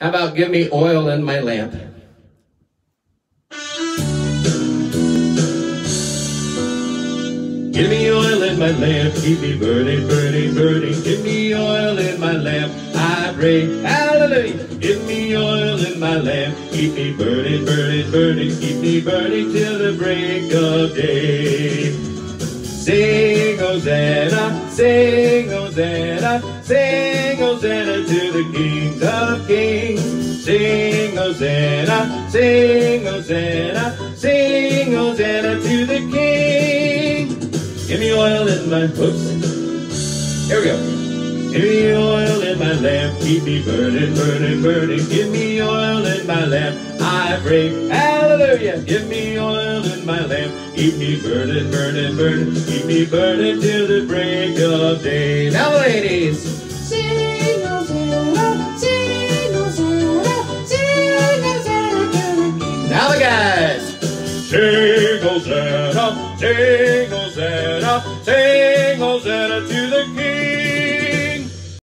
How about give me oil in my lamp? Give me oil in my lamp, keep me burning, burning, burning. Give me oil in my lamp, I pray. Hallelujah. Give me oil in my lamp, keep me burning, burning, burning. Keep me burning till the break of day. Sing Hosanna, sing Hosanna, sing Hosanna to the kings of kings. Sing Hosanna, sing Hosanna, sing Hosanna to the king. Give me oil in my, whoops. Here we go. Give me oil in my lamp, keep me burning, burning, burning. Give me oil in my lamp, I pray. Hallelujah. Give me oil in my lamp, keep me burning, burning, burning. Keep me burning till the break of day. Now, ladies. Guys. Sing Hosanna, sing Hosanna, sing